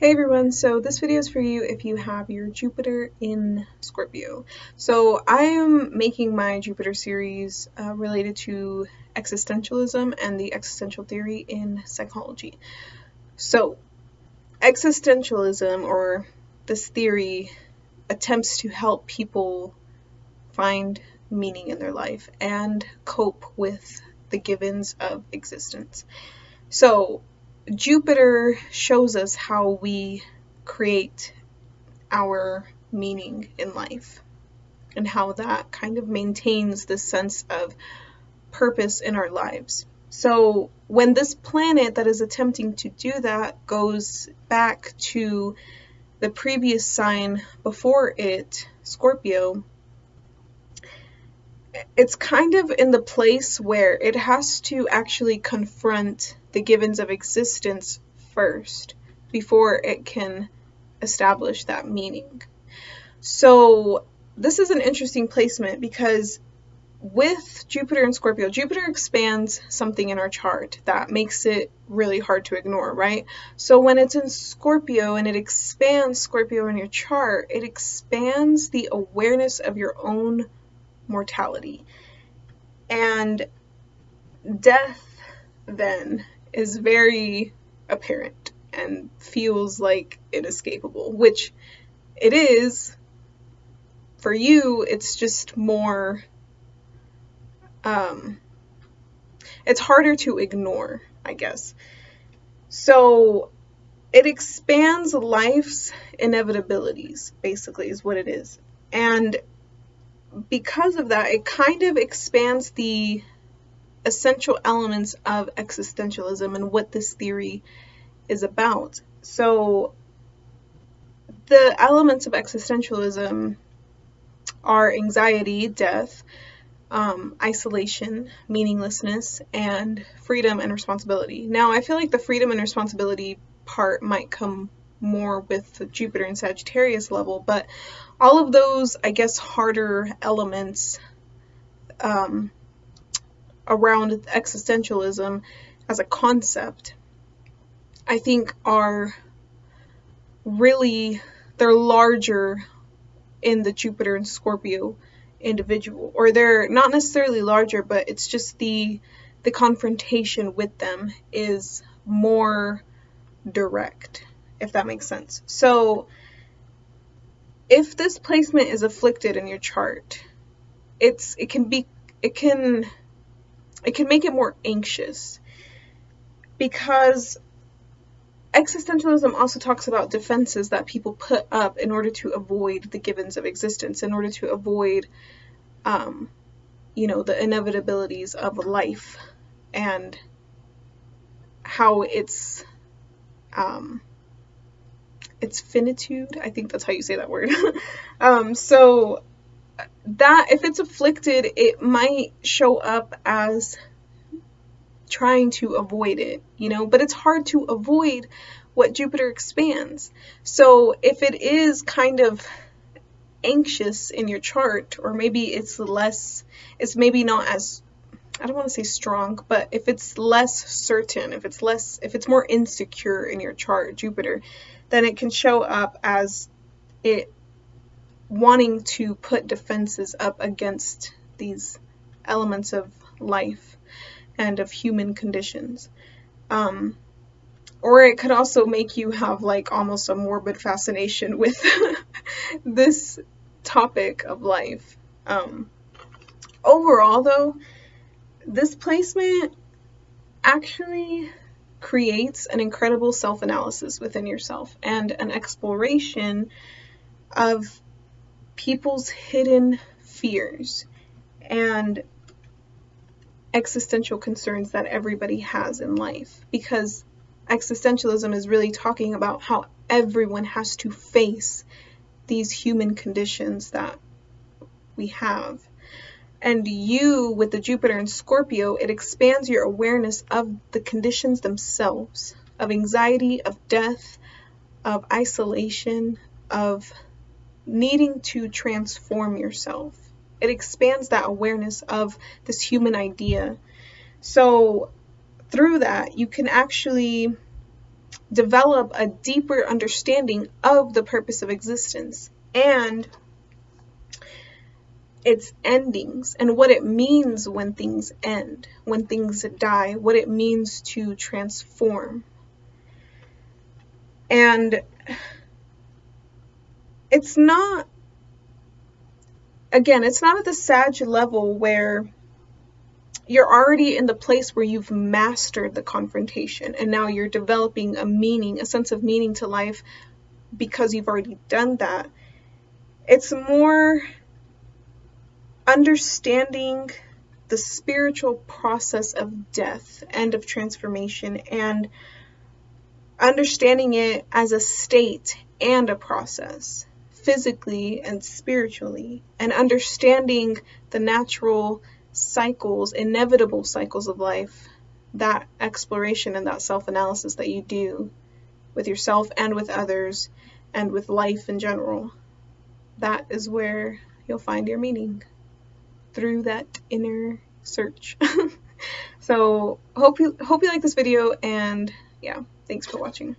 Hey everyone, so this video is for you if you have your Jupiter in Scorpio. So I am making my Jupiter series uh, related to existentialism and the existential theory in psychology. So existentialism or this theory attempts to help people find meaning in their life and cope with the givens of existence. So Jupiter shows us how we create our meaning in life and how that kind of maintains the sense of purpose in our lives. So when this planet that is attempting to do that goes back to the previous sign before it, Scorpio, it's kind of in the place where it has to actually confront the givens of existence first before it can establish that meaning. So this is an interesting placement because with Jupiter and Scorpio, Jupiter expands something in our chart that makes it really hard to ignore, right? So when it's in Scorpio and it expands Scorpio in your chart, it expands the awareness of your own mortality. And death then is very apparent and feels like inescapable, which it is. For you, it's just more, um, it's harder to ignore, I guess. So it expands life's inevitabilities, basically, is what it is. And because of that, it kind of expands the essential elements of existentialism and what this theory is about. So, the elements of existentialism are anxiety, death, um, isolation, meaninglessness, and freedom and responsibility. Now, I feel like the freedom and responsibility part might come more with the Jupiter and Sagittarius level, but all of those, I guess, harder elements um, around existentialism as a concept, I think are really, they're larger in the Jupiter and Scorpio individual, or they're not necessarily larger, but it's just the the confrontation with them is more direct, if that makes sense. So if this placement is afflicted in your chart, it's it can be it can it can make it more anxious because existentialism also talks about defenses that people put up in order to avoid the givens of existence, in order to avoid, um, you know, the inevitabilities of life and how it's um, it's finitude. I think that's how you say that word. um, so that if it's afflicted, it might show up as trying to avoid it, you know, but it's hard to avoid what Jupiter expands. So if it is kind of anxious in your chart, or maybe it's less, it's maybe not as I don't want to say strong, but if it's less certain, if it's less, if it's more insecure in your chart, Jupiter, then it can show up as it wanting to put defenses up against these elements of life and of human conditions. Um, or it could also make you have like almost a morbid fascination with this topic of life. Um, overall, though, this placement actually creates an incredible self analysis within yourself and an exploration of people's hidden fears and existential concerns that everybody has in life. Because existentialism is really talking about how everyone has to face these human conditions that we have. And you, with the Jupiter and Scorpio, it expands your awareness of the conditions themselves of anxiety, of death, of isolation, of needing to transform yourself. It expands that awareness of this human idea. So, through that, you can actually develop a deeper understanding of the purpose of existence and its endings and what it means when things end, when things die, what it means to transform. And it's not, again, it's not at the sage level where you're already in the place where you've mastered the confrontation and now you're developing a meaning, a sense of meaning to life because you've already done that. It's more understanding the spiritual process of death and of transformation and understanding it as a state and a process physically and spiritually and understanding the natural cycles, inevitable cycles of life, that exploration and that self analysis that you do with yourself and with others and with life in general, that is where you'll find your meaning through that inner search. so hope you hope you like this video and yeah, thanks for watching.